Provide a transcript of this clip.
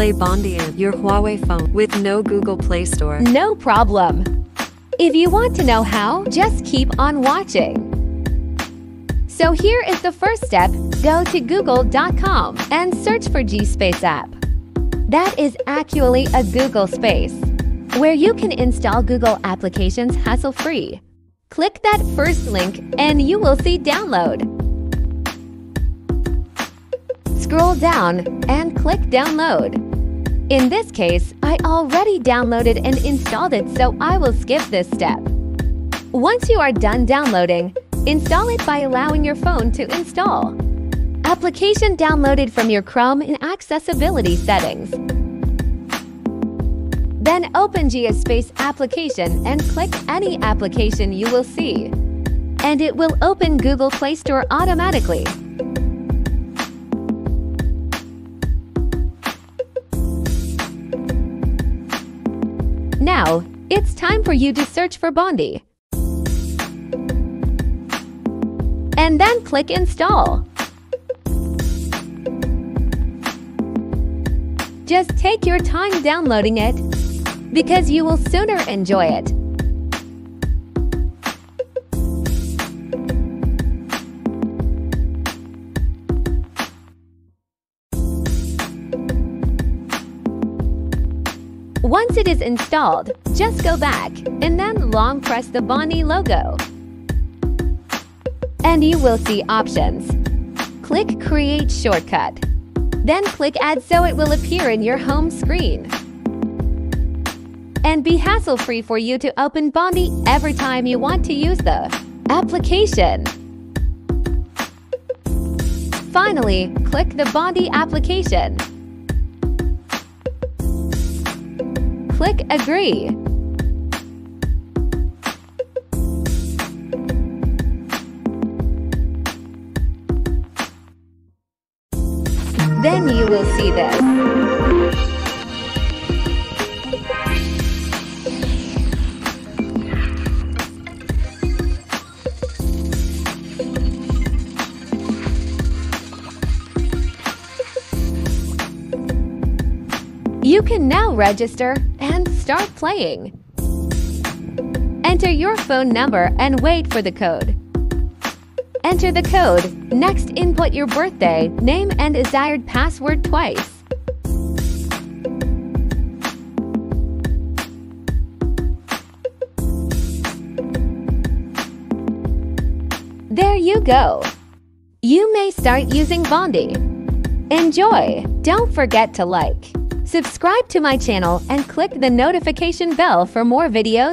play Bondee on your Huawei phone with no Google Play Store. No problem. If you want to know how, just keep on watching. So here is the first step. Go to google.com and search for GSpace app. That is actually a Google space, where you can install Google applications hassle-free. Click that first link and you will see download. Scroll down and click download. In this case, I already downloaded and installed it so I will skip this step. Once you are done downloading, install it by allowing your phone to install. Application downloaded from your Chrome in Accessibility settings. Then open GSpace application and click any application you will see. And it will open Google Play Store automatically. Now, it's time for you to search for Bondee. And then click Install. Just take your time downloading it, because you will sooner enjoy it. Once it is installed, just go back and then long press the Bondee logo. And you will see options. Click Create Shortcut. Then click Add so it will appear in your home screen. And be hassle-free for you to open Bondee every time you want to use the application. Finally, click the Bondee application. Click Agree. Then you will see this. You can now register and start playing. Enter your phone number and wait for the code. Enter the code. Next, input your birthday, name, and desired password twice. There you go. You may start using Bondee. Enjoy! Don't forget to like, subscribe to my channel and click the notification bell for more videos